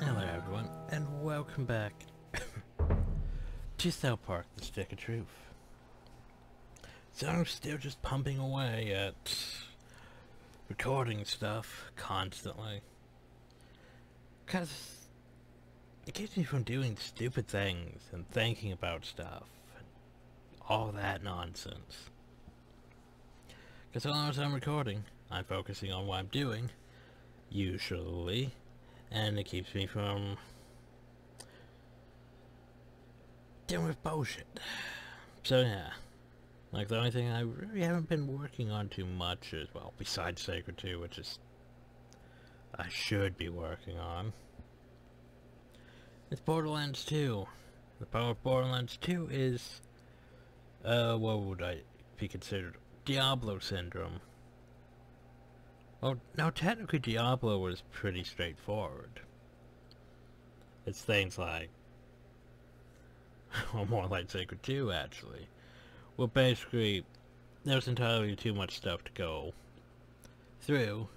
Hello everyone, and welcome back to South Park, The Stick of Truth. So I'm still just pumping away at recording stuff constantly. Cause it keeps me from doing stupid things and thinking about stuff and all that nonsense. Cause all the time I'm recording, I'm focusing on what I'm doing, usually, and it keeps me from dealing with bullshit. So yeah, like the only thing I really haven't been working on too much is, well, besides Sacred 2, which is I should be working on. It's Borderlands 2. The power of Borderlands 2 is, uh, what would I be considered? Diablo Syndrome. Well, now technically Diablo was pretty straightforward. It's things like, well more like Sacred 2 actually. Well basically, there's entirely too much stuff to go through,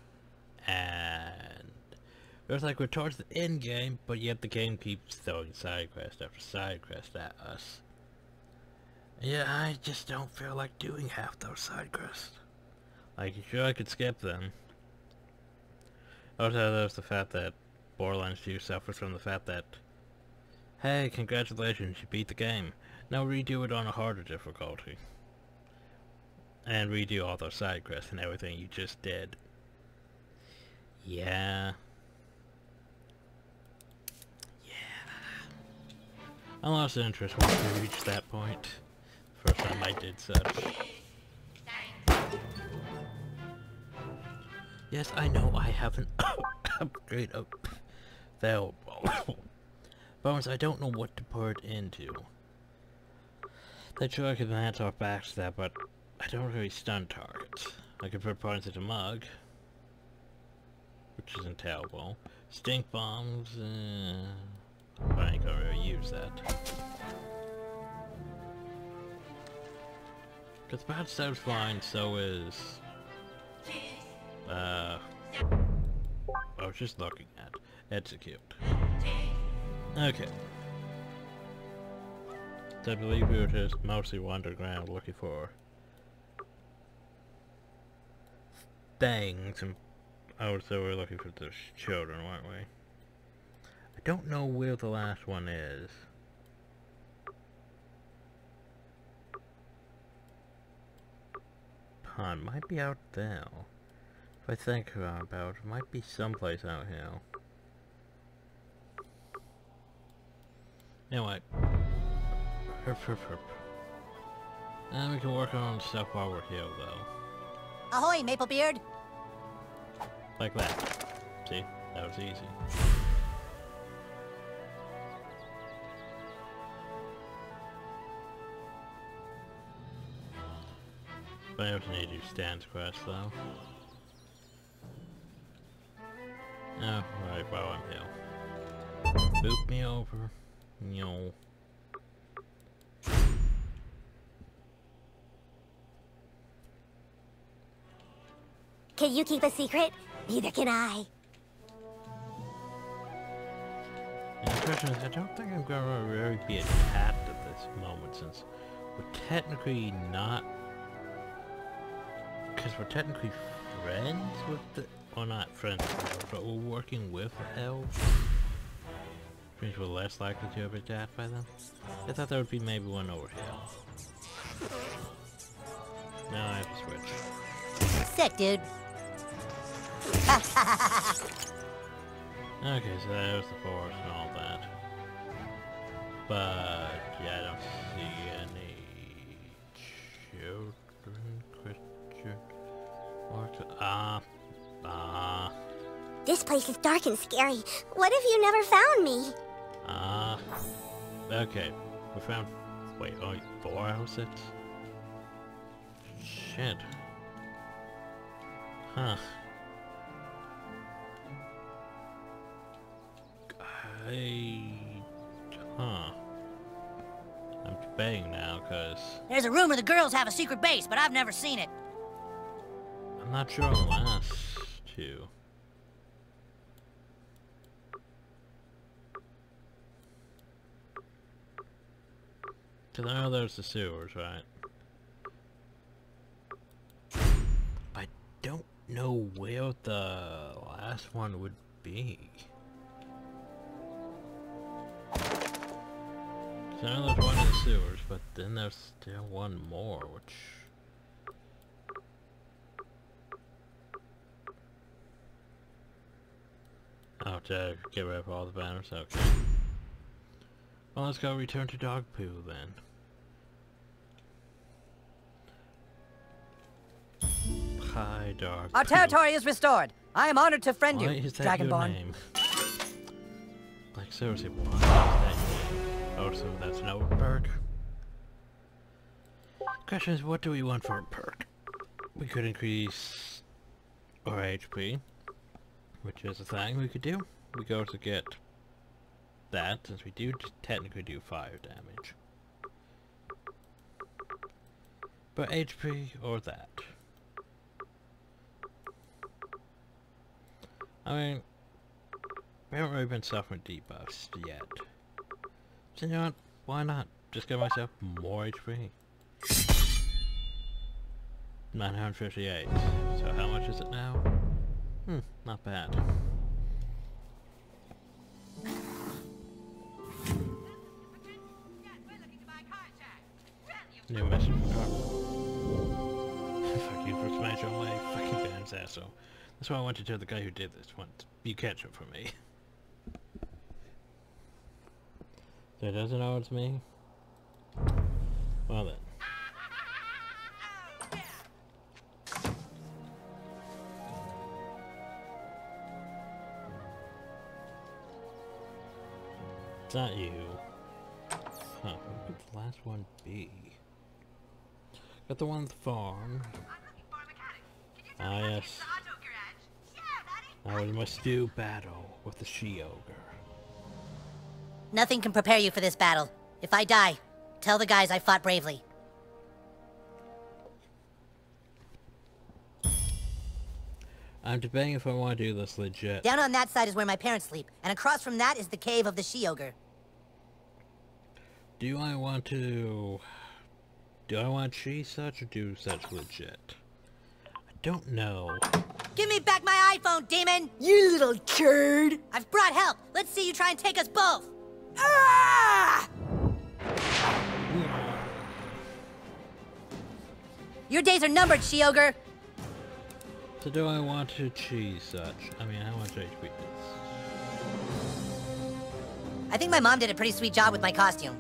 and it's like we're towards the end game, but yet the game keeps throwing side quest after side quest at us. Yeah, I just don't feel like doing half those side quests. Like, sure I could skip them, Oh, also, there's the fact that Borderlands 2 suffers from the fact that, hey, congratulations, you beat the game. Now redo it on a harder difficulty. And redo all those side quests and everything you just did. Yeah. Yeah. I lost interest once we reached that point. First time I did such. Yes, I know I have an upgrade of available. Bones, I don't know what to put into. They sure I could match off backstab, but I don't really stun targets. I could put points into mug, which isn't terrible. Stink bombs, uh, I ain't gonna really use that. Cause backstab's fine, so is uh, I was just looking at execute. Okay. I believe we were just mostly underground looking for things and oh so we're looking for the children, weren't we? I don't know where the last one is. Pond might be out there. I think uh, about it, might be someplace out here. Anyway. Herp, herp, herp. And we can work on stuff while we're here, though. Ahoy, Maplebeard! Like that. See? That was easy. But I also need to do Stan's quest, though. Oh, right, while I'm here. Boop me over. No. Can you keep a secret? Neither can I. And the question is, I don't think I'm gonna really be attacked at this moment since we're technically not... Because we're technically friends with the friends, but we're working with elves. Which means we're less likely to be attacked by them. I thought there would be maybe one over here. Now I have to switch. Sick, dude. okay, so there's the forest and all that. But, yeah, I don't see any children, Christian, or Ah. This place is dark and scary. What if you never found me? Ah. okay. We found... Wait, oh, four houses? Shit. Huh. I... Huh. I'm debating now, because... There's a rumor the girls have a secret base, but I've never seen it. I'm not sure on the last two. I know there's the sewers, right? I don't know where the last one would be. So I know there's one in the sewers, but then there's still one more, which... Oh, to get rid of all the banners? Okay. Well, let's go return to dog poo then. Hi, dog. Our poo. territory is restored. I am honored to friend Why you, is that Dragonborn. name? Like seriously, why is that name? Oh, so that's an old perk. Question is, what do we want for a perk? We could increase our HP, which is a thing we could do. We go to get that, since we do technically do fire damage. But HP or that. I mean, we haven't really been suffering debuffs yet. So you know what? Why not? Just give myself more HP. 958. So how much is it now? Hmm, not bad. Asshole. That's why I want you to tell the guy who did this once. You catch it for me. It doesn't know it's me? Well then. It's not you. Huh, what could the last one be? Got the one at the farm. Ah yes. Now we must do battle with the she-ogre. Nothing can prepare you for this battle. If I die, tell the guys I fought bravely. I'm debating if I want to do this legit. Down on that side is where my parents sleep, and across from that is the cave of the she-ogre. Do I want to... Do I want she such or do such legit? I don't know. Give me back my iPhone, demon! You little turd! I've brought help. Let's see you try and take us both. Ah! Your days are numbered, she-ogre. So do I want to cheese such? I mean, how much HP is? I think my mom did a pretty sweet job with my costume.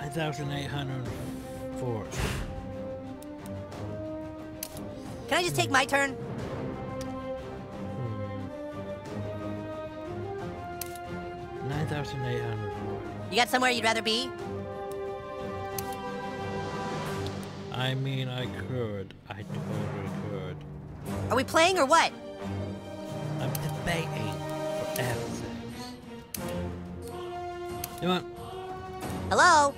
9,804. Can I just take my turn? Hmm. 9,804. You got somewhere you'd rather be? I mean, I could. I totally could. Are we playing or what? I'm debating for You know what? Hello?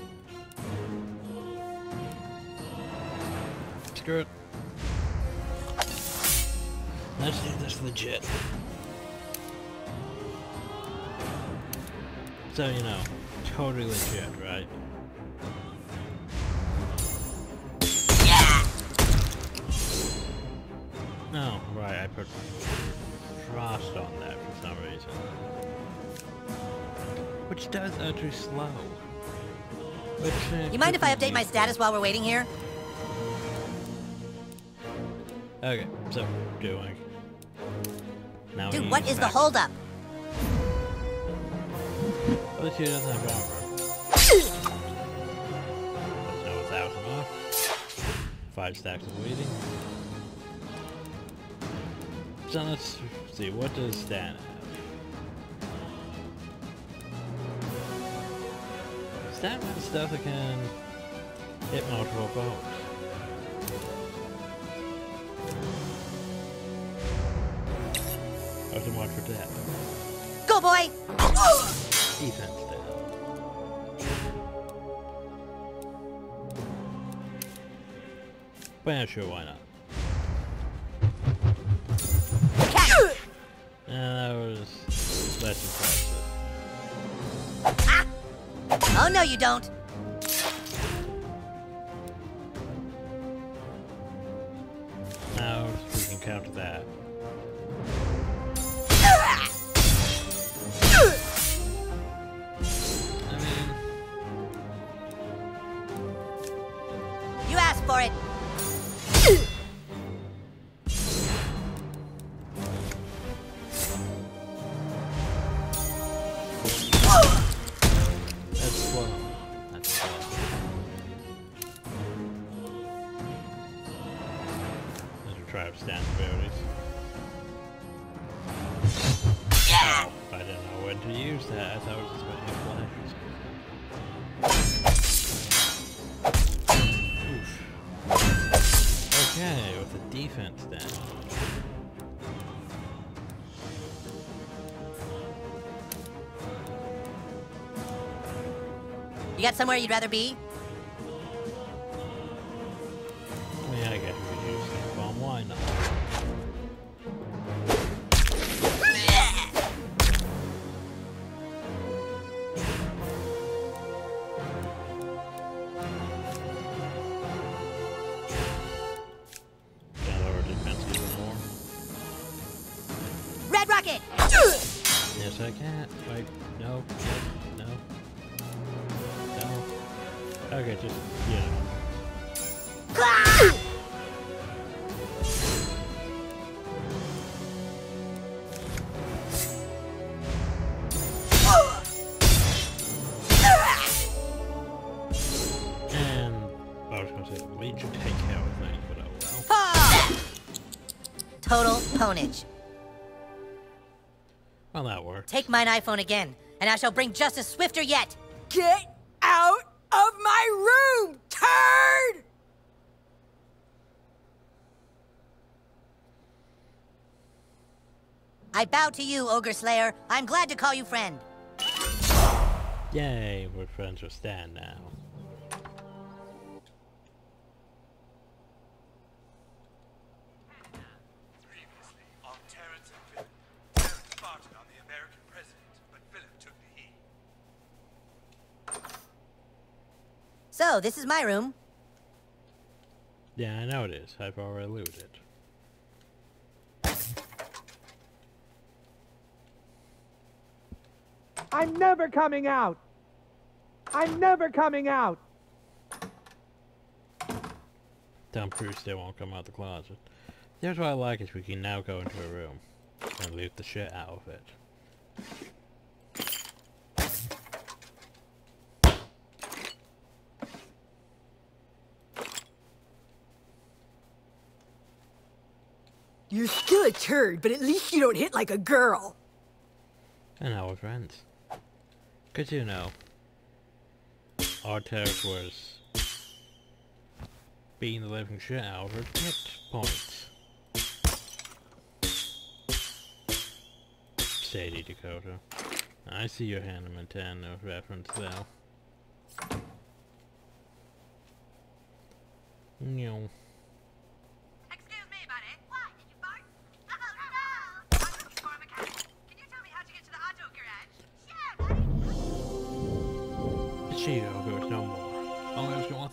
Screw it. Let's do this legit. So, you know, totally legit, right? No, right, I put frost on that for some reason. Which does actually slow. Which, uh, You mind if I update my status while we're waiting here? Okay, so doing. Now Dude, what is the holdup? Well, this here doesn't have armor. That's now a thousand off. Five stacks of waiting. So let's see, what does Stan have? Stan has stuff that can hit multiple foes. Or to mark for death. Go, boy! Defense down. But yeah, sure, why not? And that was less impressive. Ah. Oh, no, you don't. You got somewhere you'd rather be? Total. Well, that works. Take mine iPhone again, and I shall bring justice swifter yet. Get out of my room, turd! I bow to you, Ogre Slayer. I'm glad to call you friend. Yay, we're friends with Stan now. So, this is my room. Yeah, I know it is. I've already looted it. I'm never coming out. I'm never coming out. Tom Cruise still won't come out the closet. Here's what I like is we can now go into a room and loot the shit out of it. You're still a turd, but at least you don't hit like a girl. And now we're friends. Cause you know, our was being the living shit out of her get points. Sadie Dakota. I see your Hannah Montana reference though. No.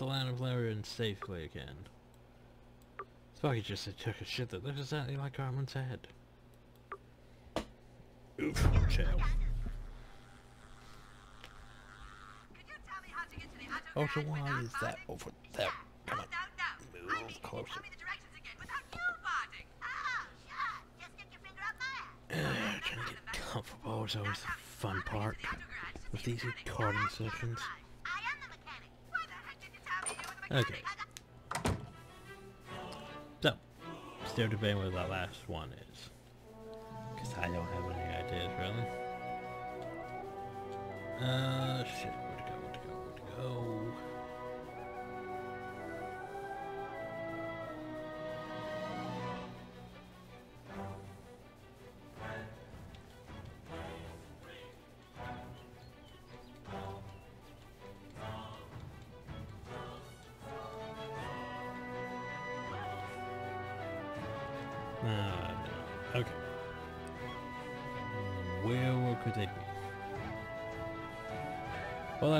The land of Larian safely again. Sparky just took a shit that looks exactly like Cartman's head. Oof, chill. Oh, so why is that over there? Come on. Move closer. Trying to get comfortable is always the fun part with these recording sessions. I am the mechanic. Why the heck did you tell me you were the mechanic? Okay. So, still debating what that last one is. Because I don't have any ideas, really. Uh, shit, where to go, where to go, where to go?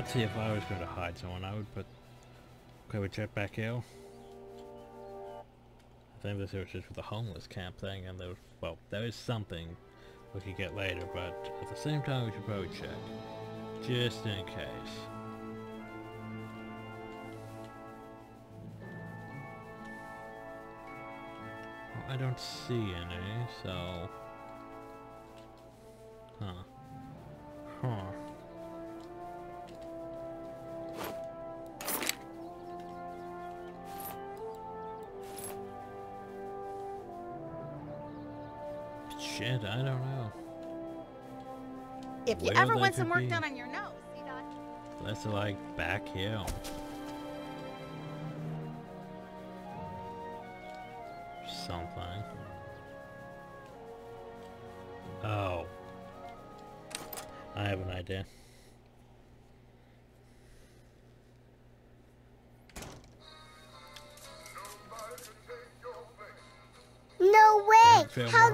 Let's see if I was going to hide someone. I would put... Okay, we check back here. I think this was just for the homeless camp thing, and there was... Well, there is something we could get later, but at the same time we should probably check. Just in case. I don't see any, so... Shit, I don't know. If you Where ever want some work be. done on your nose, see Dot? Let's like back hill. Something. Oh. I have an idea.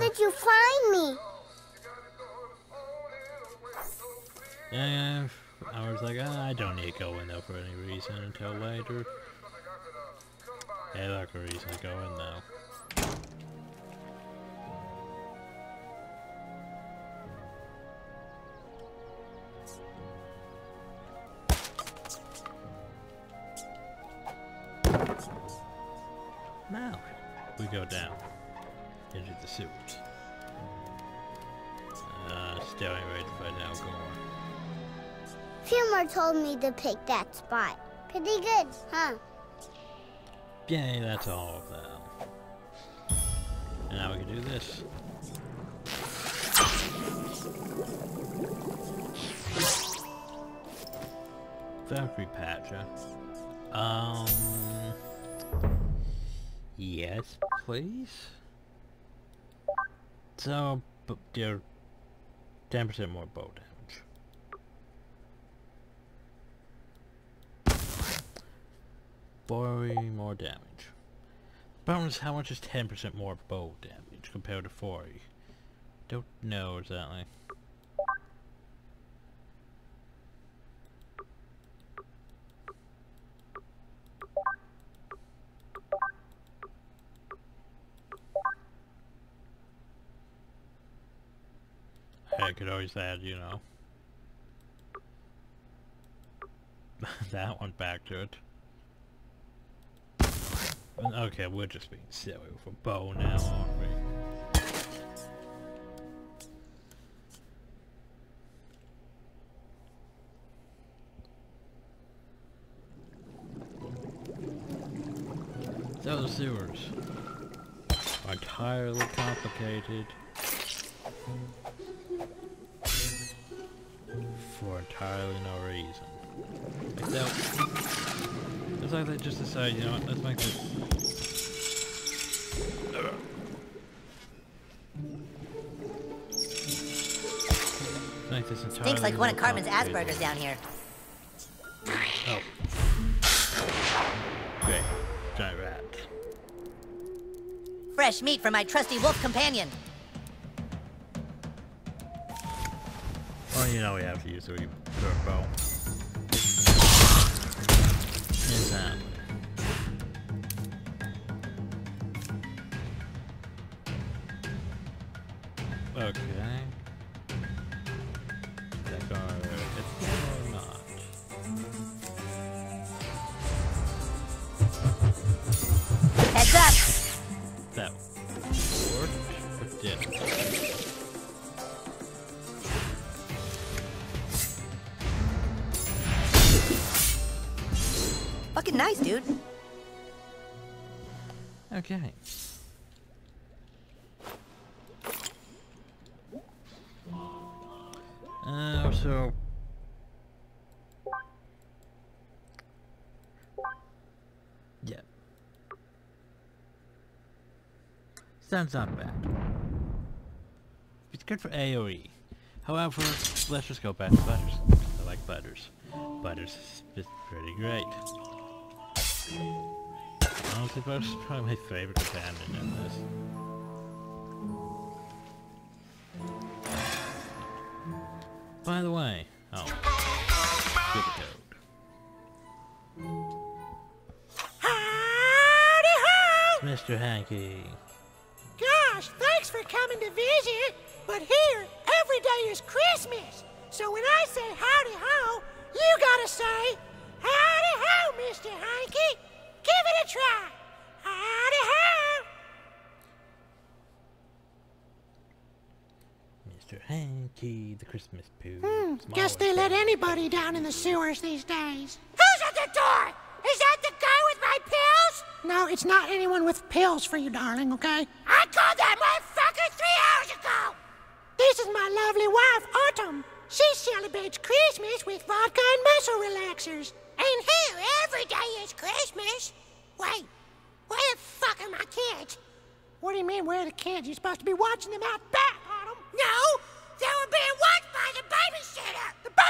Did you find me? Yeah, I was like, ah, I don't need to go in there for any reason until later. Yeah, like a reason to go in now. Need to pick that spot. Pretty good, huh? Yay, that's all of them. Now we can do this. Factory patcher. Um... Yes, please? So, but they're 10% more bold. 40 more damage. Bonus. is how much is 10% more bow damage compared to 40? Don't know exactly. I could always add, you know, that one back to it. Okay, we're just being silly with a bow now, aren't we? So the sewers are entirely complicated for entirely no reason. Like that, it's like they just decide, you know what, let's make this Make this entirely Stinks like one of Cartman's. Asperger's down here. Oh. Great. Giant rat. Fresh meat for my trusty wolf companion. Well, you know we have to use the bow. Exactly. Okay. Nice, dude. Okay. Uh, so... Yeah. Sounds not bad. It's good for AoE. However, let's just go back to Butters. I like Butters. Butters is pretty great. Honestly, is probably my favorite companion in this. By the way, oh, skip a code. Howdy ho! Mr. Hankey. Gosh, thanks for coming to visit. But here, every day is Christmas. So when I say howdy ho, you gotta say, Hankey, the Christmas poo. Hmm, guess they let anybody down in the sewers these days. Who's at the door? Is that the guy with my pills? No, it's not anyone with pills for you, darling, okay? I called that motherfucker three hours ago! This is my lovely wife, Autumn. She celebrates Christmas with vodka and muscle relaxers. And here, every day is Christmas. Wait, where the fuck are my kids? What do you mean, where are the kids? You're supposed to be watching them out back, Autumn. No,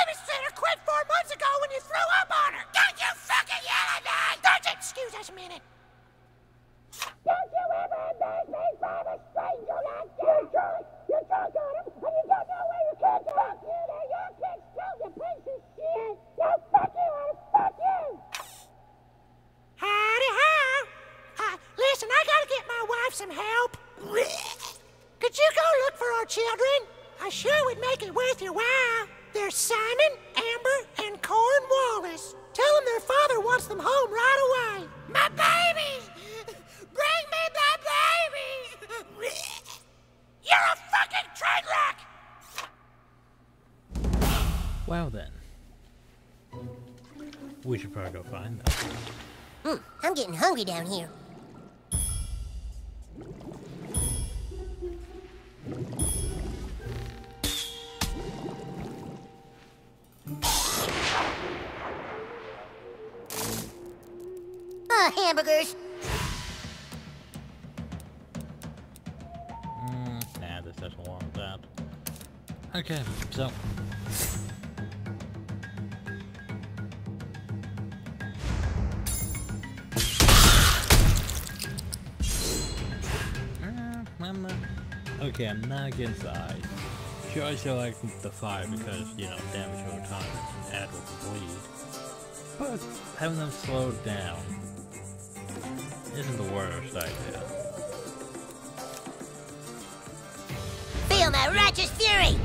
babysitter. Quit four months ago when you threw up on her. Don't you fucking yell at me! Don't you excuse us a minute. Don't you ever make me promise stranger like you, Charlie. You talk on him, and you don't know where your kids are. Fuck you, they're your kids too, you piece of shit. No, fuck you, and fuck you. Howdy ho. Uh, listen, I gotta get my wife some help. Could you go look for our children? I sure would make it worth your while. They're Simon, Amber, and Cornwallis. Tell them their father wants them home right away. My babies! Bring me my babies! You're a fucking train wreck! Well then. We should probably go find them. Hmm, I'm getting hungry down here. Ah. Mm, nah, this doesn't want that. Okay, so. Uh, Okay, I'm not against the ice. Sure, I still like the fire because, you know, damage over time and add with bleed. But having them slowed down isn't the worst idea. Feel my righteous fury.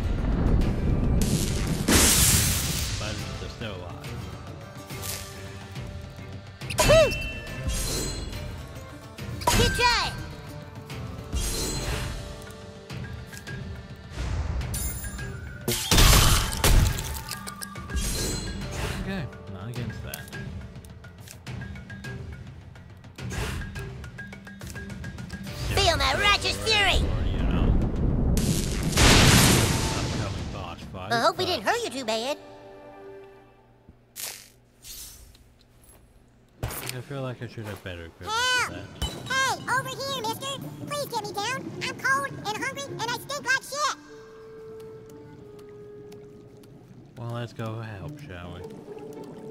I feel like I should have better equipment Help! for that. Hey, over here, mister. Please get me down. I'm cold and hungry and I stink like shit. Well, let's go help, shall we?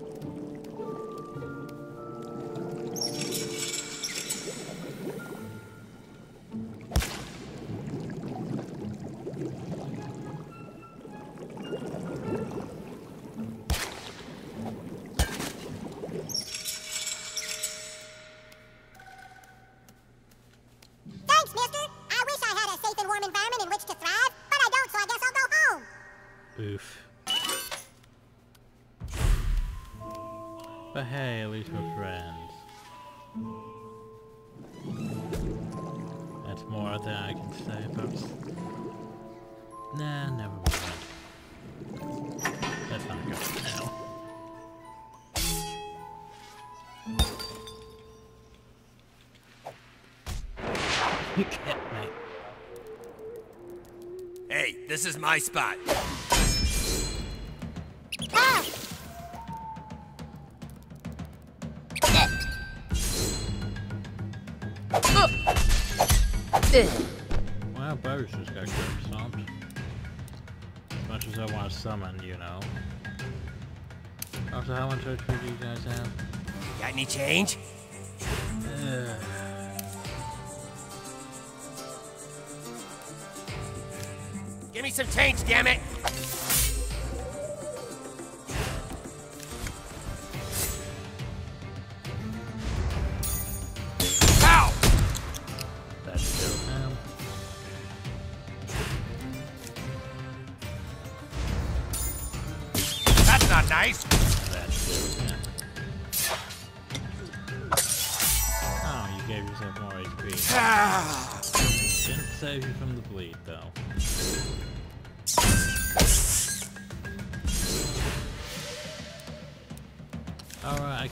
This is my spot. Ah! Well, Butters just got curb stomped. As much as I want to summon, you know. Also, how much HP do you guys have? Got any change? Some change, damn it!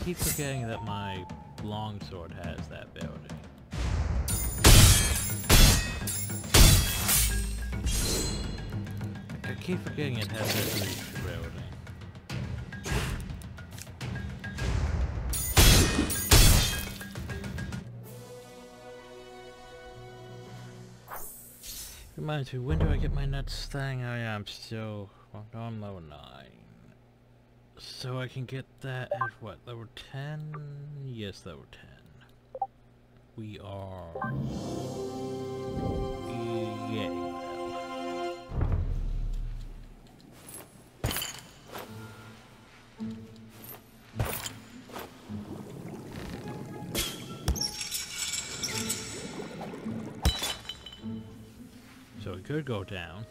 Keep forgetting that my longsword has that ability. I keep forgetting it has that ability. Reminds me, when do I get my next thing? Yeah, I'm still, no, I'm level 9. So I can get that at what, level 10? Yes, level 10. We are getting. So we could go down,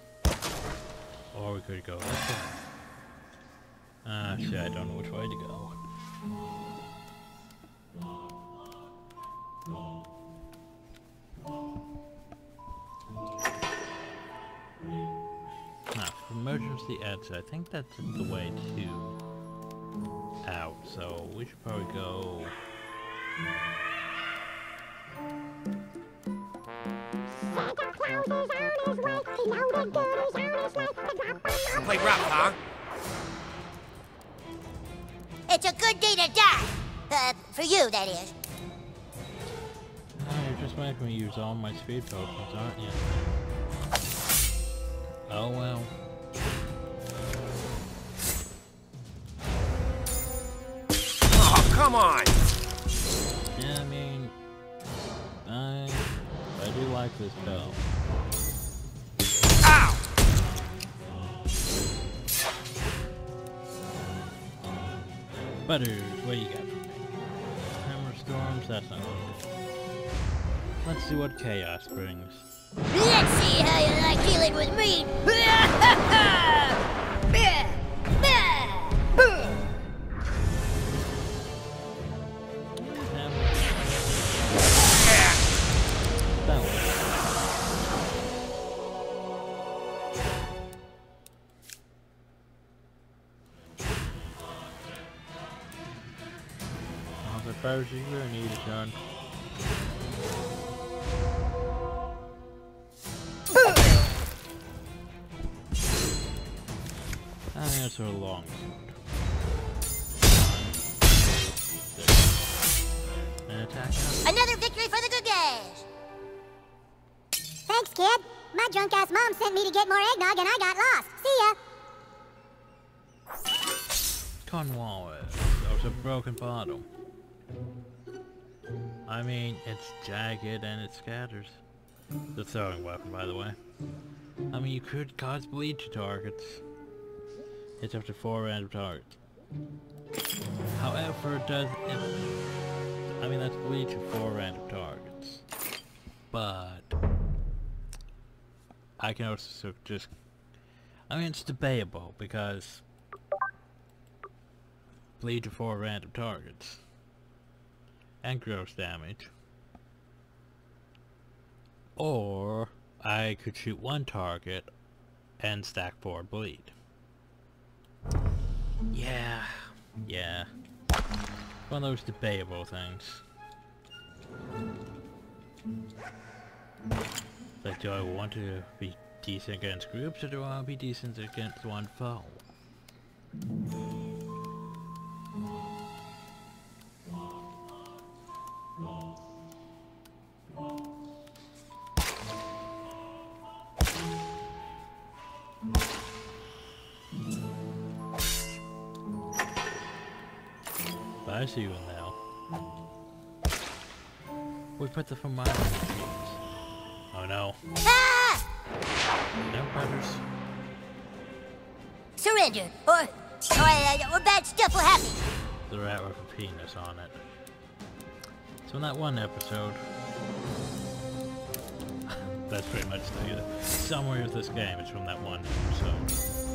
or we could go way. Ah, shit, I don't know which way to go. Now, for emergency exit, I think that's the way to out, so we should probably go... Play rough, huh? Good day to die. Uh, for you, that is. Oh, you're just making me use all my speed potions, aren't you? Oh well. Oh, come on! Yeah, I mean, I, I do like this bow. Butters, what do you got for me? Hammer storms, that's not good. Let's see what chaos brings. Let's see how you like dealing with me. Bowser, you really need a gun. I think that's a long sword. Attack out. Another victory for the good guys. Thanks, kid. My drunk ass mom sent me to get more eggnog and I got lost. See ya. Cornwallis. That was a broken bottle. I mean, it's jagged and it scatters. The throwing weapon, by the way. I mean, you could cause bleed to targets. It's up to four random targets. However, it does... It, I mean, that's bleed to four random targets. But... I can also just... I mean, it's debatable, because bleed to four random targets. And gross damage. Or I could shoot one target and stack four bleed. Yeah, yeah. One of those debatable things. Like, do I want to be decent against groups or do I want to be decent against one foe? I see you now. We put the machines. Oh no. Ah! No brothers. Surrender, or, or, uh, or bad stuff will happen. The rat with a penis on it. So in that one episode, that's pretty much the summary of this game. It's from that one episode.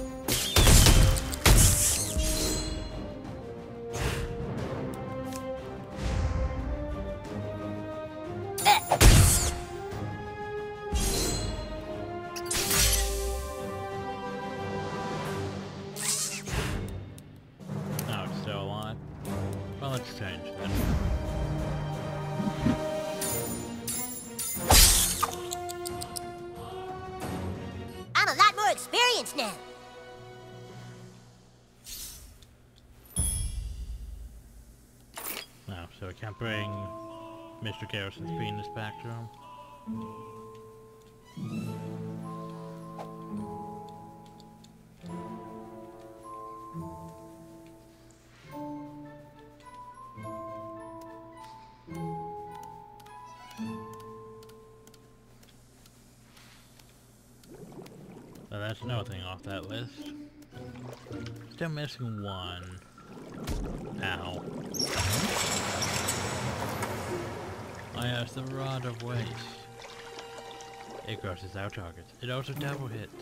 So that's another thing off that list. Still missing one. Ow. Oh, I have the Rod of Waste. It crosses our targets. It also double hits.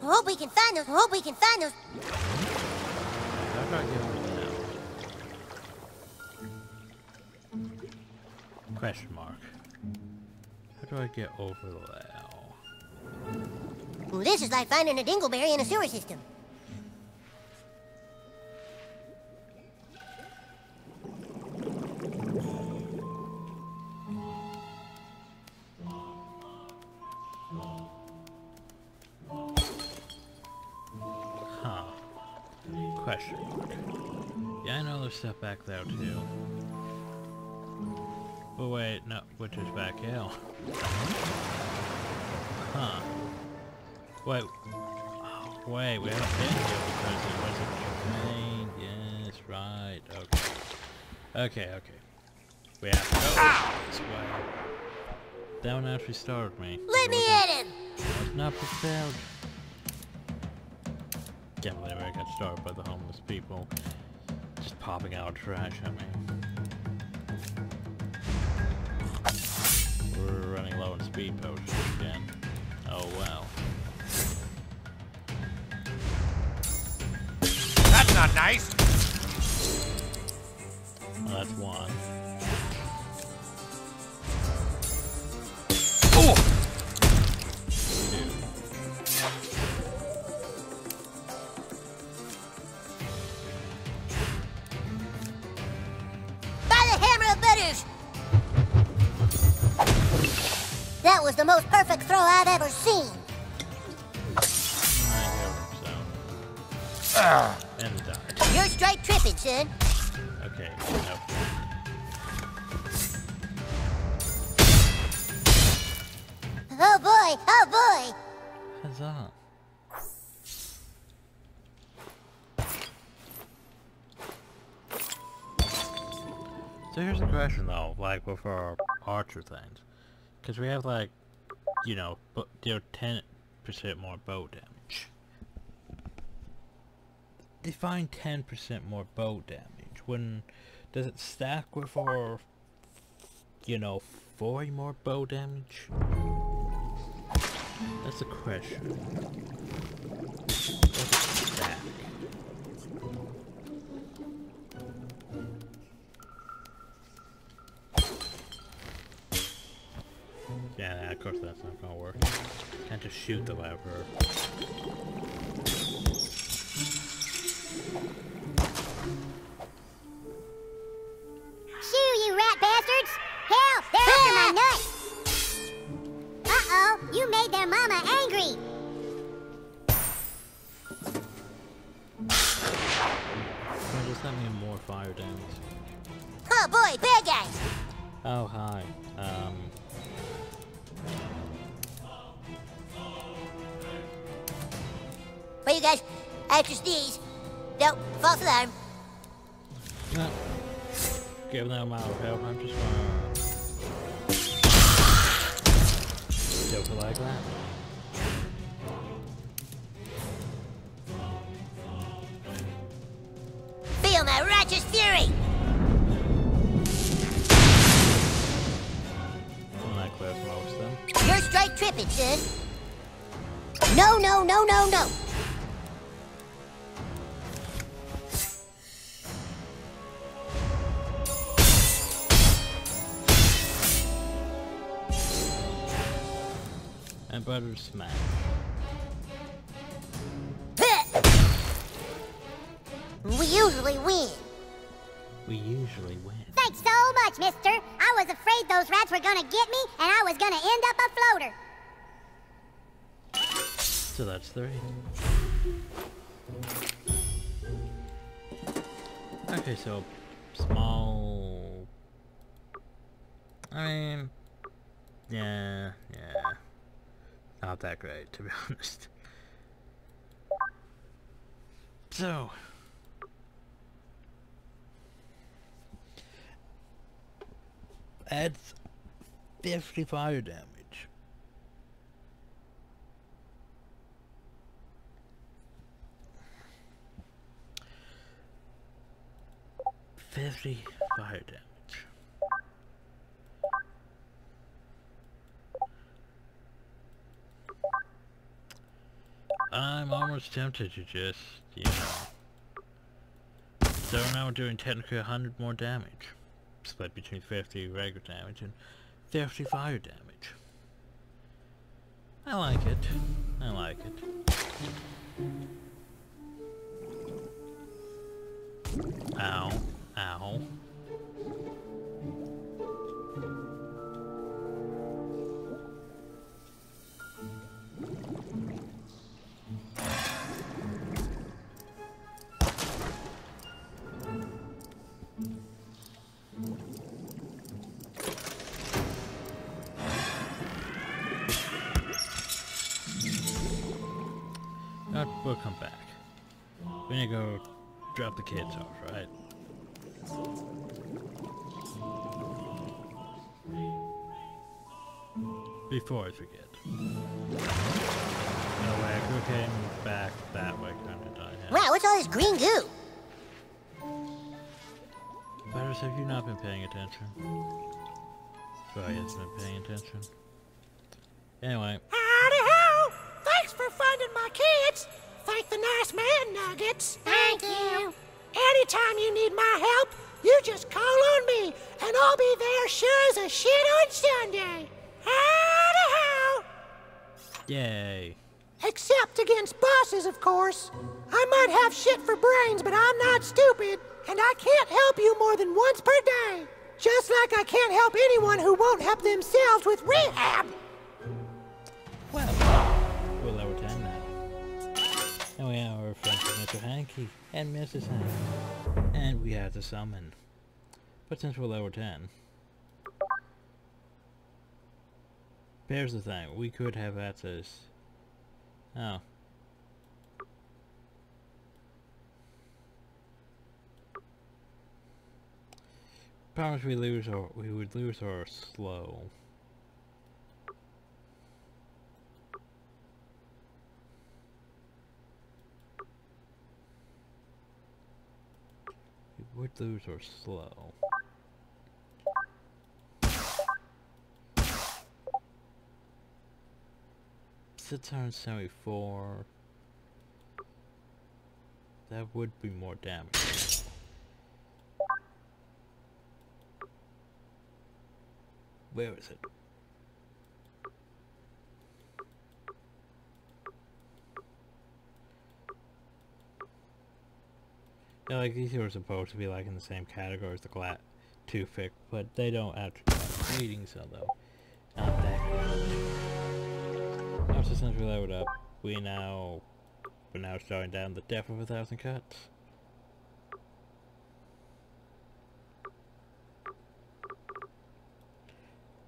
I hope we can find those. I hope we can find those. Question mark. How do I get over there? Well, this is like finding a dingleberry in a sewer system. Huh. Question mark. Yeah, I know there's stuff back there too. Which is back here? Huh. Wait. oh, wait, we haven't been here because it wasn't trained. Yes, right. Okay. Okay, okay. We have to go this way. That one actually started me. Let me at him. was not prepared. Can't believe I got started by the homeless people. Just popping out trash at me. Running low on speed potions again. Oh well. That's not nice. Well, that's one. Most perfect throw I've ever seen. I killed him, so. And. You're straight tripping, son. Okay, no. Oh boy, oh boy. Huzzah. So here's the question though, like with our archer things. Because we have like, you know, but they're 10% more bow damage. Define 10% more bow damage. When does it stack with our, you know, 40 more bow damage? That's the question. Yeah, of course that's not gonna work. Can't just shoot the lever. That amount of help, I'm just gonna... Joke like that. Feel my righteous fury. Well, that clears most of them. You're straight tripping, son. And butter smash. We usually win. We usually win. Thanks so much, mister. I was afraid those rats were gonna get me, and I was gonna end up a floater. So that's three. Okay, so small. I mean, yeah, yeah, not that great to be honest. So, adds 50 fire damage. Fifty fire damage. I'm almost tempted to just, you know. So now we're doing technically 100 more damage. Split between 50 regular damage and 50 fire damage. I like it. I like it. Ow. Ow. To go drop the kids off, right? Before I forget. No way, we came back that way kind of die. Wow, what's all this green goo? Virus, have you not been paying attention? Sorry, I haven't been paying attention. Anyway, Thank the man, Nuggets. Thank you. Anytime you need my help, you just call on me, and I'll be there sure as a shit on Sunday. Howdy ho! yay. Except against bosses, of course. I might have shit for brains, but I'm not stupid, and I can't help you more than once per day. Just like I can't help anyone who won't help themselves with rehab. Mr. Hankey and Mrs. Hankey. And we have to summon. But since we're level 10, here's the thing, we could have access. Oh. Promise we lose or we would lose our slow. We would lose our slow. Six hundred seventy-four. That would be more damage. Where is it? Yeah, like these are supposed to be like in the same category as the Glat Toothpick, but they don't actually have so though not that good. Now so since we leveled up, we now we're now starting down the death of a thousand cuts.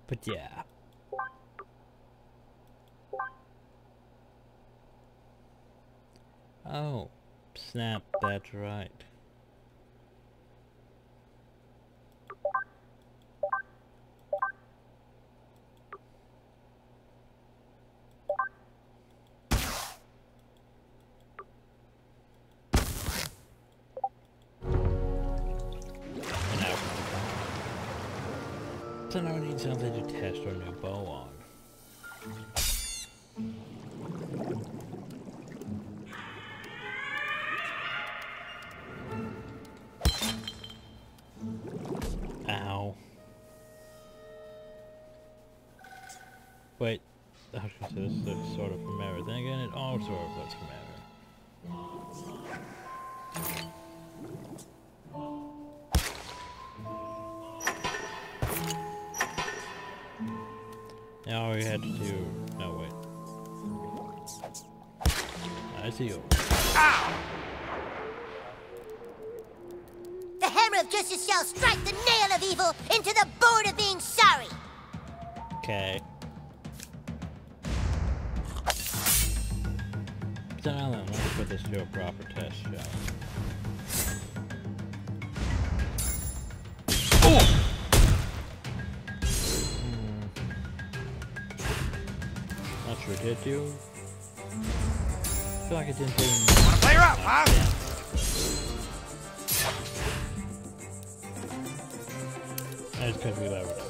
But yeah. Oh, snap, that's right. So now we need something to test our new bow on. Ow. Wait, I was gonna say this looks sort of error. Then again, it all sort of looks from we had to do. No wait. I see you. The hammer of justice shall strike the nail of evil into the board of being sorry. Okay. So let's put this to a proper test, shall we? Not did you? I feel like it didn't do Wanna play rough, huh? That's because we leveled up.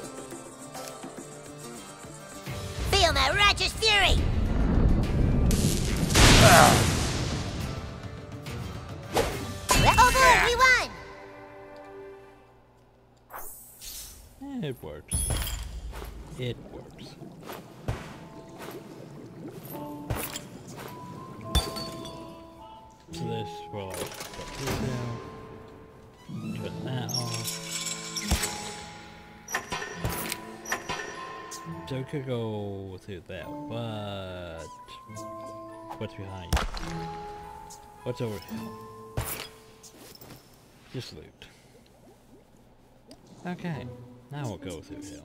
Feel my righteous fury. Oh, boy, we won. Eh, It works. It could go through that, but what's behind? What's over here? Just loot. Okay, now we'll go through hill.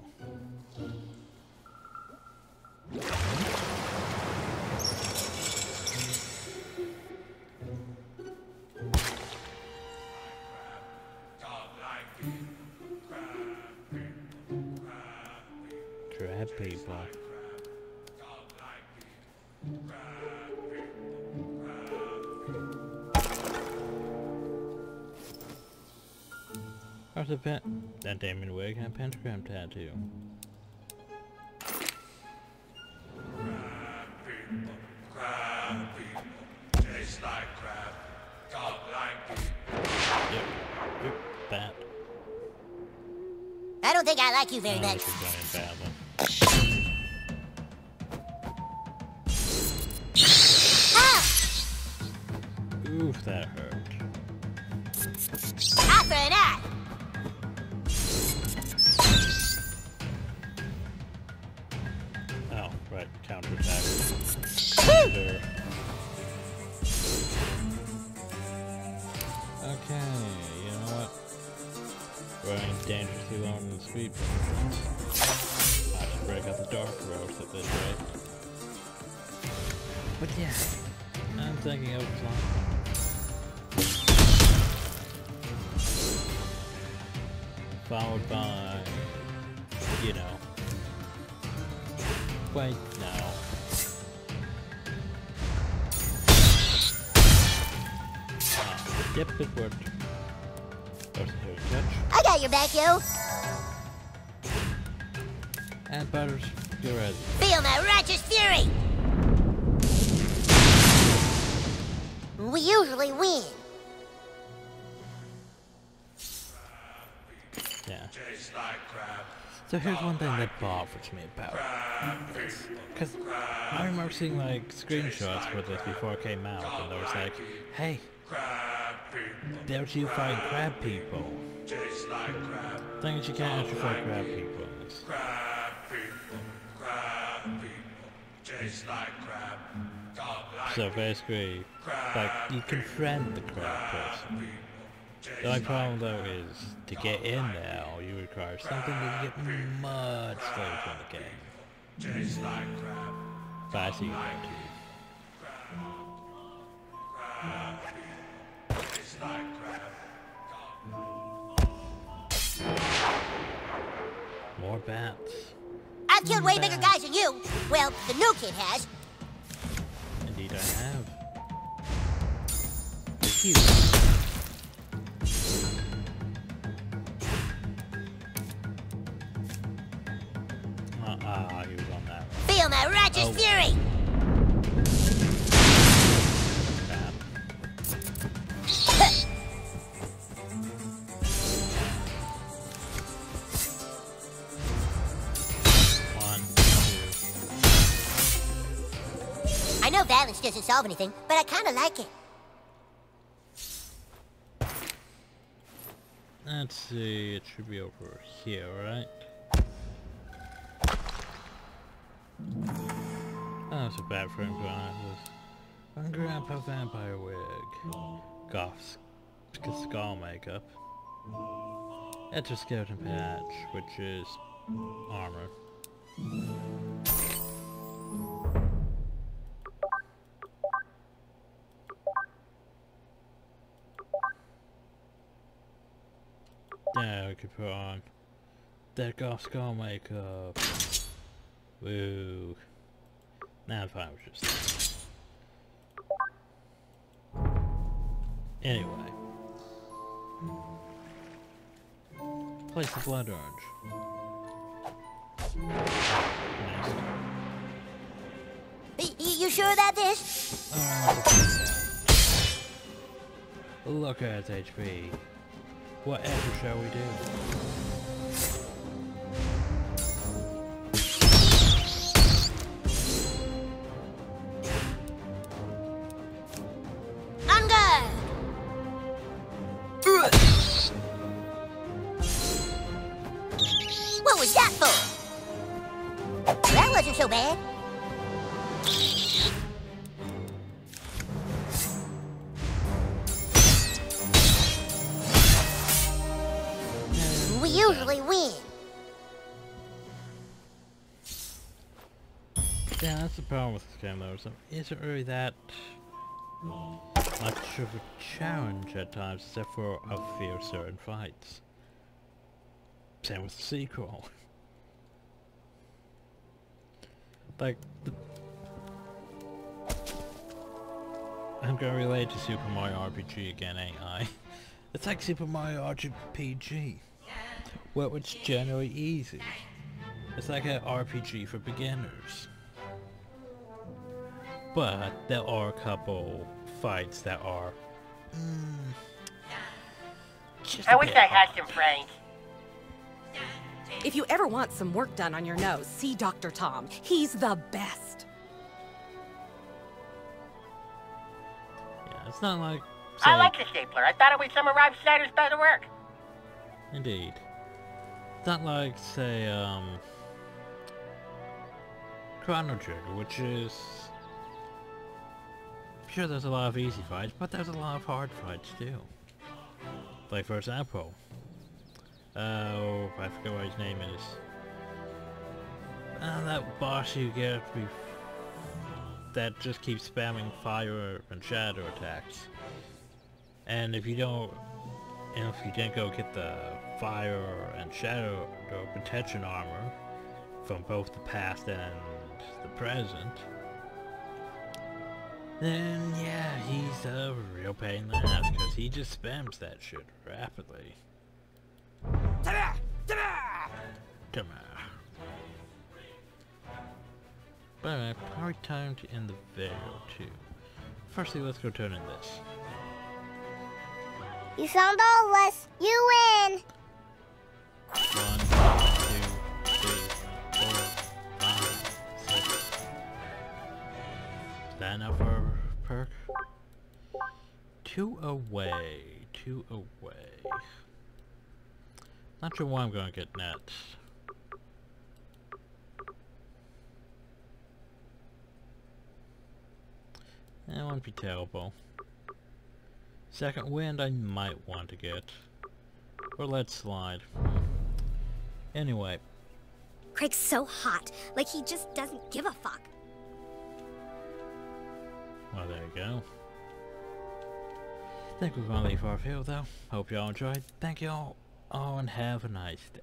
Pen? That Damon wig and pentagram tattoo. Tastes like crab. Talk like people. Yep. I don't think I like you very Oh, much. this is going badly. Ah! Oof, that hurt. Eye for an eye. Followed by, you know, Wait, no. Ah, yep, it worked. There's a touch. I got your back, yo. And Butters, you're ready. Feel my righteous fury. We usually win. So here's one thing that bothers me about. Because I remember seeing like screenshots for this before it came out, and there was like, hey, there's you fighting crab people. Tastes like crab. Thing is, you can't actually fight crab people in this. Crab people. Crab people. Tastes like crab. So basically, like, you can friend the crab person. The only problem though is, to get in now, you require something to get much later in the game. Tastes like crab. But I see you there too. Tastes like crab. More bats. I've killed way bigger guys than you. Well, the new kid has. Indeed I have. Cute. Ah, he was on that one. Feel my righteous Oh. fury. One, two. I know balance doesn't solve anything, but I kind of like it. Let's see, it should be over here, right? Oh, that's a bad friend behind this. And Grandpa Vampire Wig. Goth's skull makeup. Exoskeleton patch, which is armor. Yeah, we could put on that goth skull makeup. Woo. Nah, I'm fine just. Anyway. Place the blood orange. Nice. You sure about this? Oh, Look at HP. Whatever shall we do? Was that for? That wasn't so bad. We usually win. Yeah, that's the problem with this game though. So it isn't really that much of a challenge at times, except for a few certain fights. Same with the sequel. Like, the I'm gonna relate to Super Mario RPG again, ain't I? It's like Super Mario RPG. Well, it's generally easy. It's like an RPG for beginners. But there are a couple fights that are. Mm, I wish I had some friends. If you ever want some work done on your nose, see Dr. Tom. He's the best. Yeah, it's not like. I like the stapler. I thought it was some of Rob Schneider's better work. Indeed. It's not like, say, um... Chrono Trigger, which is... I'm Sure, there's a lot of easy fights, but there's a lot of hard fights, too. Like, for example... Oh, I forget what his name is. Uh, that boss you get that just keeps spamming fire and shadow attacks. And if you don't and if you didn't go get the fire and shadow protection armor from both the past and the present, then yeah, he's a real pain in the ass because he just spams that shit rapidly. Come on. But anyway, probably time to end the video too. Firstly, let's go turn in this. You found all of us. You win. One, two, three, four, five, six. Is that enough for a perk? Two away. Two away. Not sure why I'm gonna get next. That won't be terrible. Second wind I might want to get. Or let's slide. Anyway, Craig's so hot. Like he just doesn't give a fuck. well there you go. think we're gonna leave our field though. Hope y'all enjoyed. Thank y'all Oh, and have a nice day.